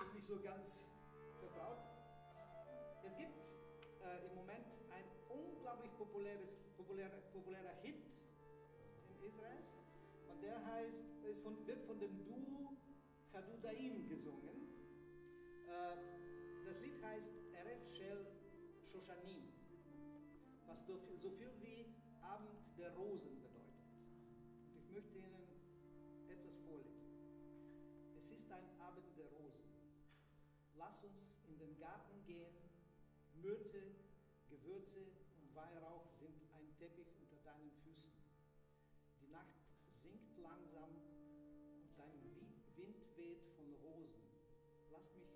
ist nicht so ganz vertraut. Es gibt äh, im Moment ein unglaublich populäres, populärer, populärer Hit in Israel. Und der heißt, es wird von dem Duo Kadudaim gesungen. Äh, das Lied heißt Eref Shel Shoshanim, was so viel wie Abend der Rosen bedeutet. Und ich möchte Ihnen etwas vorlesen. Es ist ein Abend der Rosen. Lass uns in den Garten gehen. Myrte, Gewürze und Weihrauch sind ein Teppich unter deinen Füßen. Die Nacht sinkt langsam und dein Wind weht von Rosen. Lass mich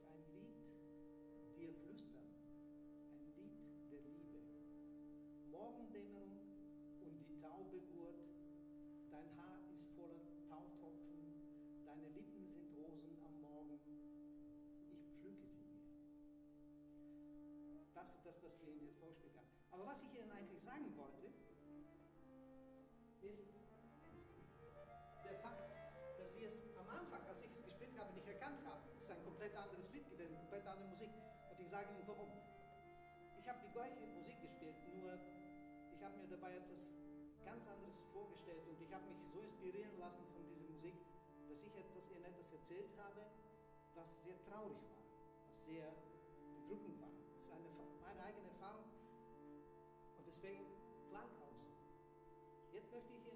Das ist das, was wir Ihnen jetzt vorgespielt haben. Aber was ich Ihnen eigentlich sagen wollte, ist der Fakt, dass Sie es am Anfang, als ich es gespielt habe, nicht erkannt haben. Es ist ein komplett anderes Lied gewesen, komplett andere Musik. Und ich sage Ihnen warum. Ich habe die gleiche Musik gespielt, nur ich habe mir dabei etwas ganz anderes vorgestellt und ich habe mich so inspirieren lassen von dieser Musik, dass ich etwas Ihnen etwas erzählt habe, was sehr traurig war, was sehr bedrückend war. Ist eine, meine eigene Erfahrung und deswegen klang auch so. Jetzt möchte ich